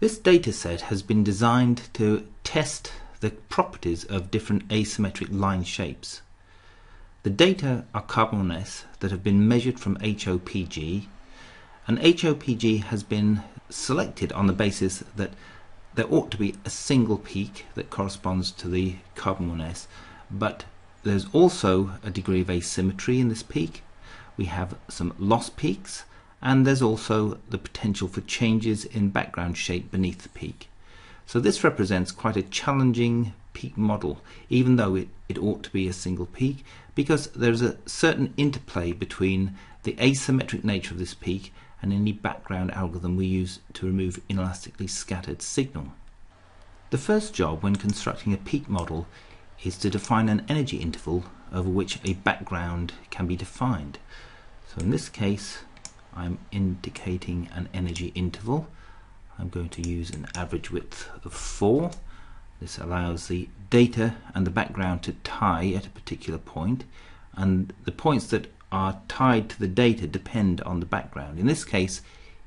This dataset has been designed to test the properties of different asymmetric line shapes. The data are carbon S that have been measured from HOPG and HOPG has been selected on the basis that there ought to be a single peak that corresponds to the carbon S but there's also a degree of asymmetry in this peak. We have some loss peaks and there's also the potential for changes in background shape beneath the peak. So this represents quite a challenging peak model, even though it, it ought to be a single peak, because there's a certain interplay between the asymmetric nature of this peak and any background algorithm we use to remove inelastically scattered signal. The first job when constructing a peak model is to define an energy interval over which a background can be defined. So in this case, I'm indicating an energy interval. I'm going to use an average width of 4. This allows the data and the background to tie at a particular point and the points that are tied to the data depend on the background. In this case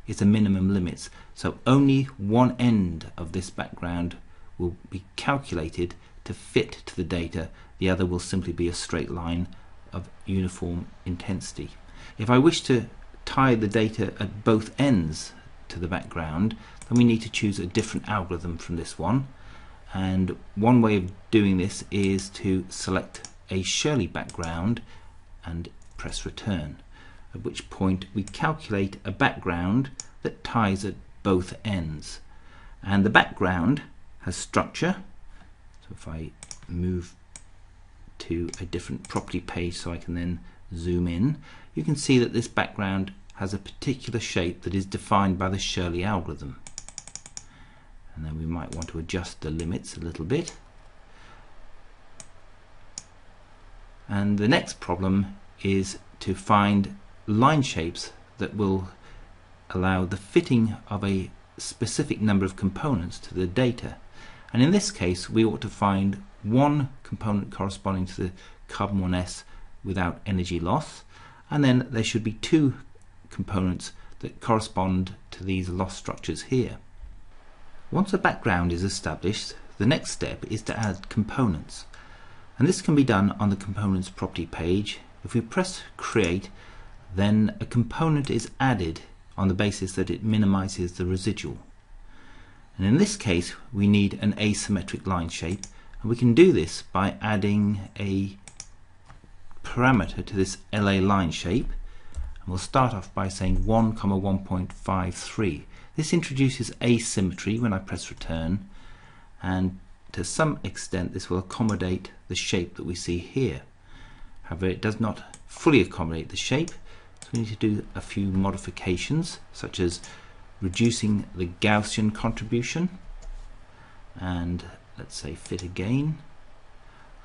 it's a minimum limits so only one end of this background will be calculated to fit to the data the other will simply be a straight line of uniform intensity. If I wish to tie the data at both ends to the background, then we need to choose a different algorithm from this one. And one way of doing this is to select a Shirley background and press return, at which point we calculate a background that ties at both ends. And the background has structure. So if I move to a different property page so I can then zoom in, you can see that this background has a particular shape that is defined by the Shirley algorithm. And then we might want to adjust the limits a little bit. And the next problem is to find line shapes that will allow the fitting of a specific number of components to the data. And in this case, we ought to find one component corresponding to the carbon 1s without energy loss, and then there should be two components that correspond to these loss structures here. Once a background is established, the next step is to add components. And this can be done on the components property page. If we press create, then a component is added on the basis that it minimizes the residual. And in this case, we need an asymmetric line shape, and we can do this by adding a parameter to this LA line shape. And we'll start off by saying 1 comma 1.53 this introduces asymmetry when I press return. And to some extent this will accommodate the shape that we see here. However it does not fully accommodate the shape. So we need to do a few modifications such as reducing the Gaussian contribution. And let's say fit again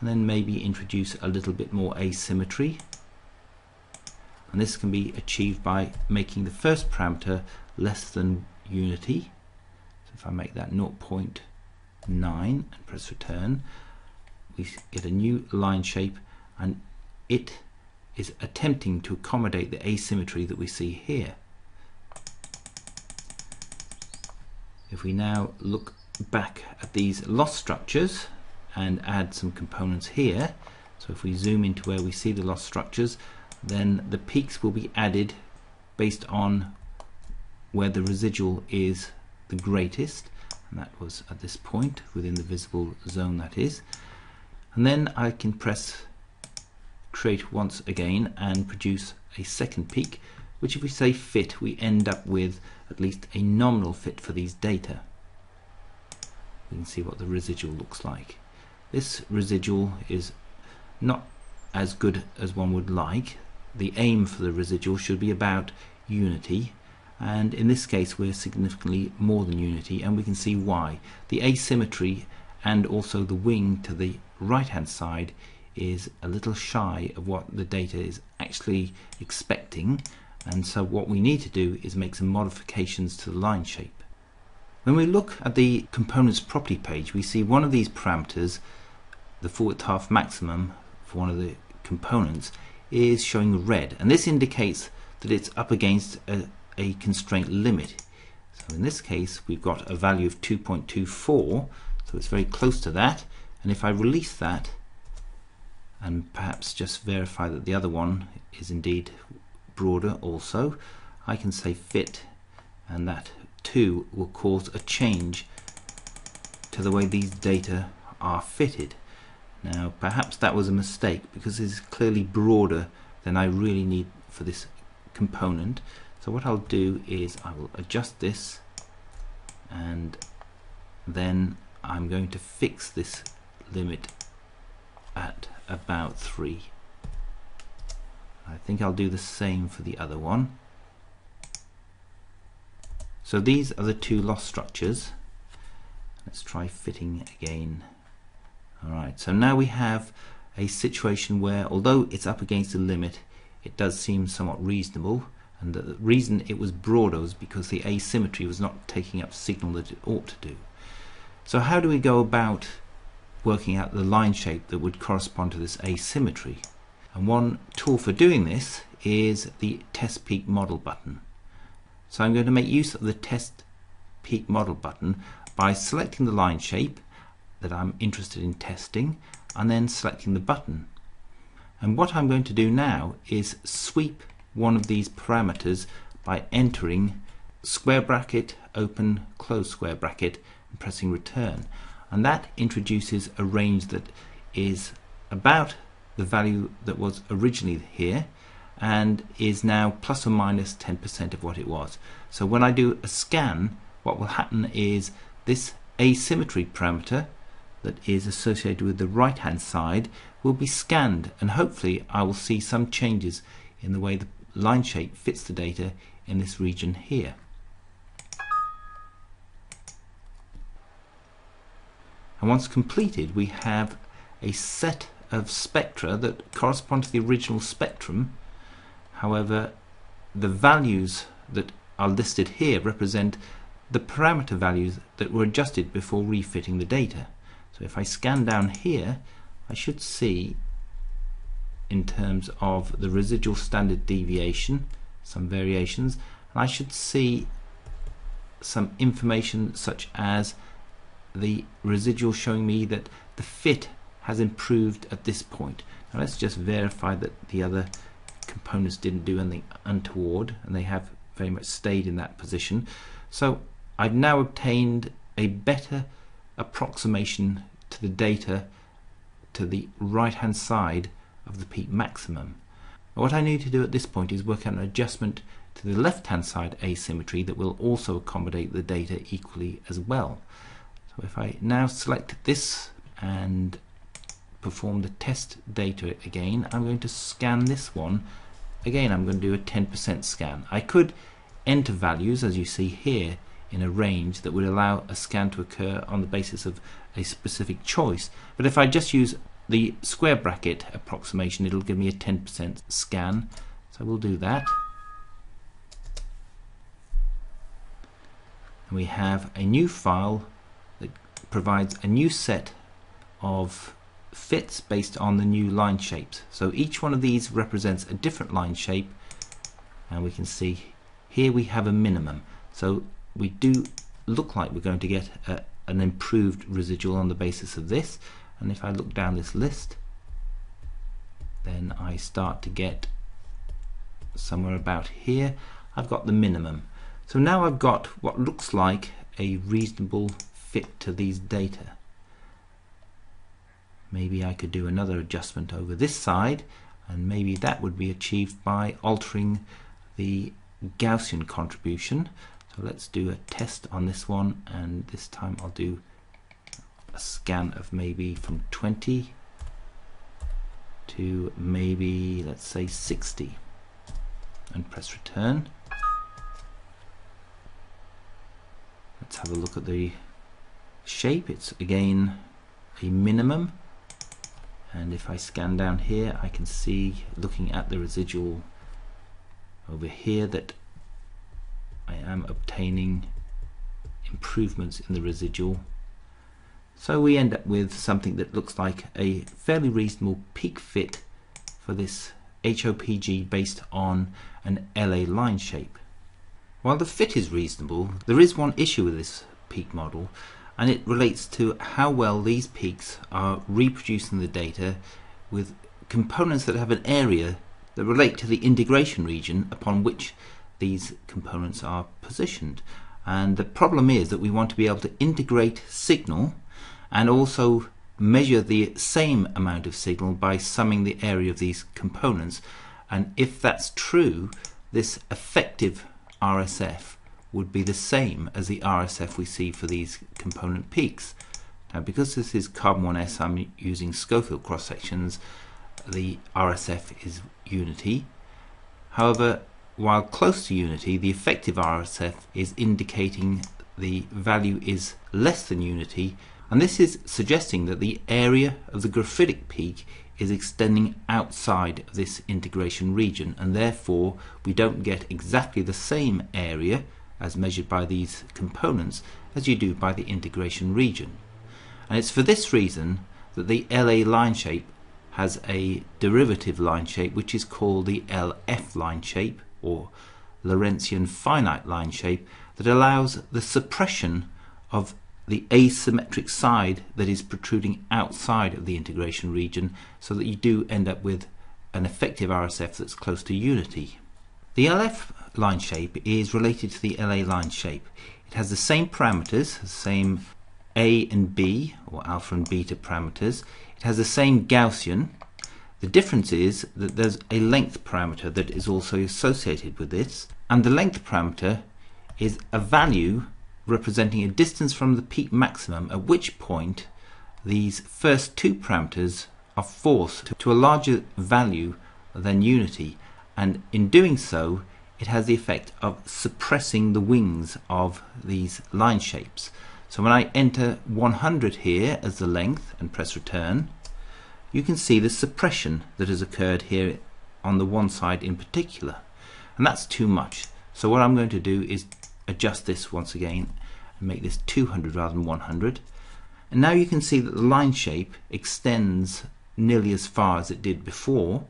and then maybe introduce a little bit more asymmetry. And this can be achieved by making the first parameter less than unity. So if I make that 0.9 and press return we get a new line shape and it is attempting to accommodate the asymmetry that we see here. If we now look back at these loss structures and add some components here. So if we zoom into where we see the loss structures then the peaks will be added based on where the residual is the greatest and that was at this point within the visible zone that is. And then I can press create once again and produce a second peak which if we say fit we end up with at least a nominal fit for these data. We can see what the residual looks like this residual is not as good as one would like the aim for the residual should be about unity and in this case we're significantly more than unity and we can see why. The asymmetry and also the wing to the right hand side is a little shy of what the data is actually expecting and so what we need to do is make some modifications to the line shape. When we look at the components property page we see one of these parameters the width half maximum for one of the components is showing red and this indicates that it's up against a, a constraint limit So in this case, we've got a value of 2.24, so it's very close to that. And if I release that, and perhaps just verify that the other one is indeed broader also, I can say fit, and that too will cause a change to the way these data are fitted. Now perhaps that was a mistake because it's clearly broader than I really need for this component. So what I'll do is I will adjust this and then I'm going to fix this limit at about 3. I think I'll do the same for the other one. So these are the two loss structures. Let's try fitting again. Alright, so now we have a situation where although it's up against the limit, it does seem somewhat reasonable. And the reason it was broader was because the asymmetry was not taking up signal that it ought to do. So how do we go about working out the line shape that would correspond to this asymmetry? And one tool for doing this is the test peak model button. So I'm going to make use of the test peak model button by selecting the line shape that I'm interested in testing and then selecting the button. And what I'm going to do now is sweep one of these parameters by entering square bracket, open, close square bracket and pressing return. And that introduces a range that is about the value that was originally here and is now plus or minus 10% of what it was. So when I do a scan, what will happen is this asymmetry parameter that is associated with the right hand side will be scanned and hopefully I will see some changes in the way the line shape fits the data in this region here. And once completed we have a set of spectra that correspond to the original spectrum however the values that are listed here represent the parameter values that were adjusted before refitting the data. So if I scan down here, I should see in terms of the residual standard deviation, some variations, and I should see some information such as the residual showing me that the fit has improved at this point. Now let's just verify that the other components didn't do anything untoward and they have very much stayed in that position. So I've now obtained a better approximation to the data to the right hand side of the peak maximum. What I need to do at this point is work out an adjustment to the left hand side asymmetry that will also accommodate the data equally as well. So if I now select this and perform the test data again, I'm going to scan this one. Again, I'm going to do a 10% scan. I could enter values as you see here in a range that would allow a scan to occur on the basis of a specific choice. But if I just use the square bracket approximation, it'll give me a 10% scan. So we'll do that. And we have a new file that provides a new set of fits based on the new line shapes. So each one of these represents a different line shape and we can see here we have a minimum. So we do look like we're going to get a, an improved residual on the basis of this. And if I look down this list then I start to get somewhere about here. I've got the minimum. So now I've got what looks like a reasonable fit to these data. Maybe I could do another adjustment over this side and maybe that would be achieved by altering the Gaussian contribution so let's do a test on this one and this time I'll do a scan of maybe from 20 to maybe let's say 60 and press return. Let's have a look at the shape. It's again a minimum and if I scan down here I can see looking at the residual over here that I am obtaining improvements in the residual. So we end up with something that looks like a fairly reasonable peak fit for this HOPG based on an LA line shape. While the fit is reasonable, there is one issue with this peak model and it relates to how well these peaks are reproducing the data with components that have an area that relate to the integration region upon which these components are positioned. And the problem is that we want to be able to integrate signal and also measure the same amount of signal by summing the area of these components. And if that's true, this effective RSF would be the same as the RSF we see for these component peaks. Now because this is carbon 1s I'm using Scofield cross sections the RSF is unity. However while close to unity the effective RSF is indicating the value is less than unity and this is suggesting that the area of the graphitic peak is extending outside of this integration region and therefore we don't get exactly the same area as measured by these components as you do by the integration region. And it's for this reason that the LA line shape has a derivative line shape which is called the LF line shape or Lorentzian finite line shape that allows the suppression of the asymmetric side that is protruding outside of the integration region so that you do end up with an effective RSF that's close to unity. The LF line shape is related to the LA line shape. It has the same parameters, the same A and B or alpha and beta parameters. It has the same Gaussian. The difference is that there's a length parameter that is also associated with this and the length parameter is a value representing a distance from the peak maximum at which point these first two parameters are forced to a larger value than unity and in doing so it has the effect of suppressing the wings of these line shapes. So when I enter 100 here as the length and press return you can see the suppression that has occurred here on the one side in particular and that's too much. So what I'm going to do is adjust this once again and make this 200 rather than 100 and now you can see that the line shape extends nearly as far as it did before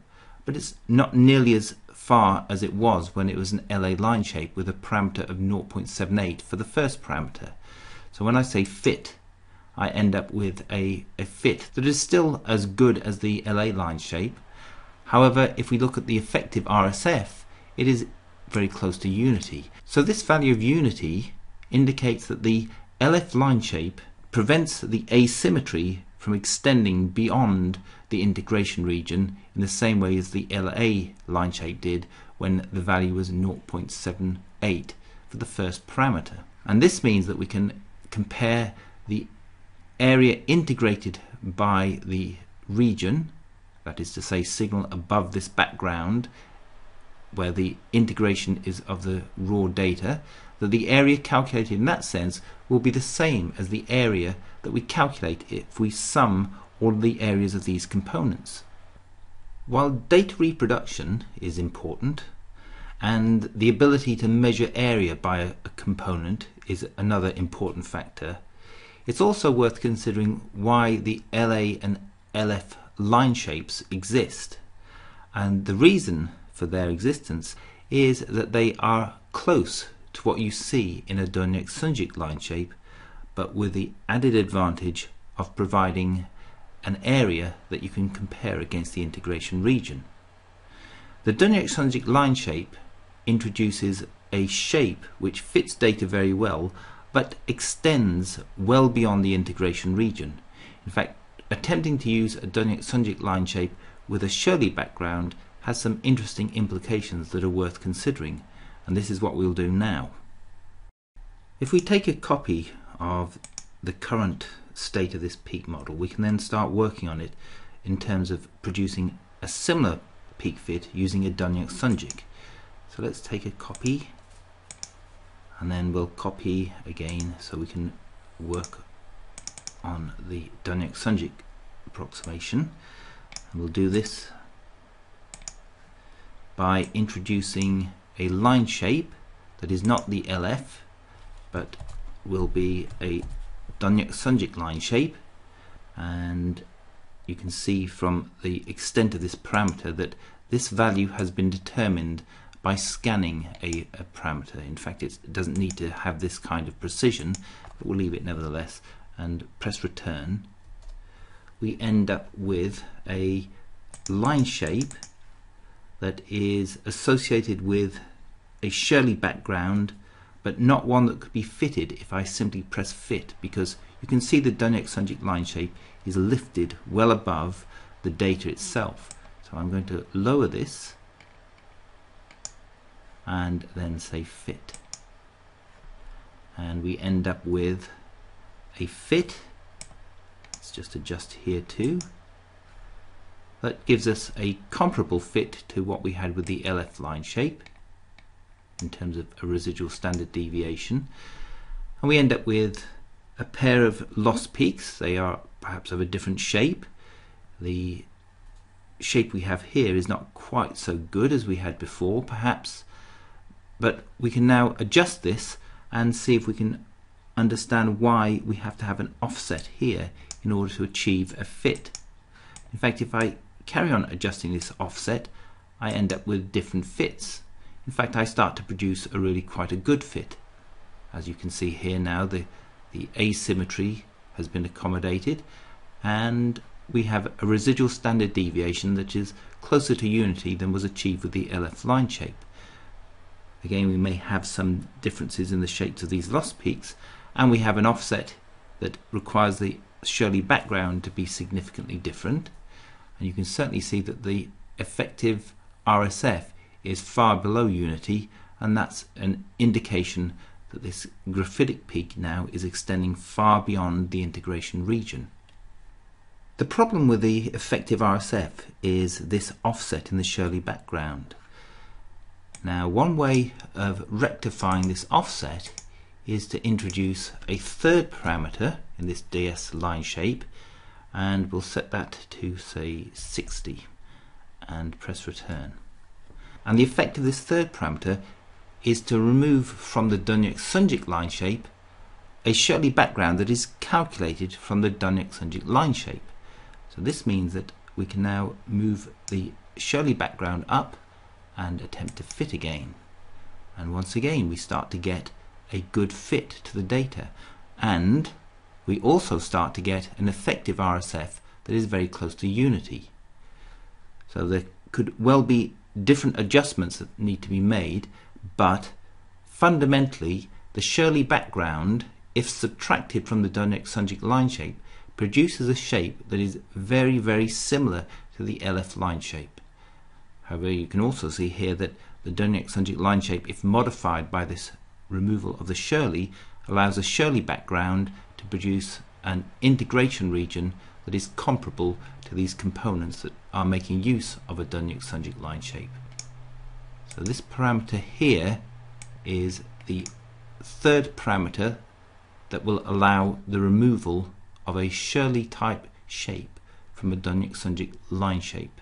but it's not nearly as far as it was when it was an LA line shape with a parameter of 0.78 for the first parameter. So when I say fit I end up with a, a fit that is still as good as the LA line shape. However, if we look at the effective RSF, it is very close to unity. So this value of unity indicates that the LF line shape prevents the asymmetry from extending beyond the integration region in the same way as the LA line shape did when the value was 0.78 for the first parameter. And this means that we can compare the area integrated by the region, that is to say signal above this background where the integration is of the raw data, that the area calculated in that sense will be the same as the area that we calculate if we sum all the areas of these components. While data reproduction is important and the ability to measure area by a, component is another important factor, it's also worth considering why the LA and LF line shapes exist. And the reason for their existence is that they are close to what you see in a Doniach-Sunjic line shape, but with the added advantage of providing an area that you can compare against the integration region. The Doniach-Sunjic line shape introduces a shape which fits data very well but extends well beyond the integration region. In fact, attempting to use a Doniach-Sunjic line shape with a Shirley background has some interesting implications that are worth considering and this is what we'll do now. If we take a copy of the current state of this peak model we can then start working on it in terms of producing a similar peak fit using a Doniach-Sunjic. So let's take a copy and then we'll copy again so we can work on the Doniach-Sunjic approximation. And we'll do this by introducing a line shape that is not the LF but will be a Doniach-Sunjic line shape. And you can see from the extent of this parameter that this value has been determined by scanning a, a parameter. In fact, it doesn't need to have this kind of precision, but we'll leave it nevertheless and press return. We end up with a line shape that is associated with a Shirley background but not one that could be fitted if I simply press fit because you can see the Doniach-Sunjic line shape is lifted well above the data itself. So I'm going to lower this and then say fit. And we end up with a fit. Let's just adjust here too. That gives us a comparable fit to what we had with the LF line shape in terms of a residual standard deviation. And we end up with a pair of loss peaks. They are perhaps of a different shape. The shape we have here is not quite so good as we had before, perhaps. But we can now adjust this and see if we can understand why we have to have an offset here in order to achieve a fit. In fact, if I carry on adjusting this offset, I end up with different fits. In fact, I start to produce a really quite a good fit. As you can see here now, the, the asymmetry has been accommodated and we have a residual standard deviation that is closer to unity than was achieved with the LF line shape. Again, we may have some differences in the shapes of these loss peaks, and we have an offset that requires the Shirley background to be significantly different. And you can certainly see that the effective RSF is far below unity, and that's an indication that this graphitic peak now is extending far beyond the integration region. The problem with the effective RSF is this offset in the Shirley background. Now one way of rectifying this offset is to introduce a third parameter in this DS line shape and we'll set that to say 60 and press return. And the effect of this third parameter is to remove from the Doniach-Sunjic line shape a Shirley background that is calculated from the Doniach-Sunjic line shape. So this means that we can now move the Shirley background up and attempt to fit again. And once again we start to get a good fit to the data and we also start to get an effective RSF that is very close to unity. So there could well be different adjustments that need to be made but fundamentally the Shirley background if subtracted from the Doniach-Sunjic line shape produces a shape that is very, very similar to the LF line shape. However, you can also see here that the Doniach-Sunjic line shape, if modified by this removal of the Shirley, allows a Shirley background to produce an integration region that is comparable to these components that are making use of a Doniach-Sunjic line shape. So this parameter here is the third parameter that will allow the removal of a Shirley type shape from a Doniach-Sunjic line shape.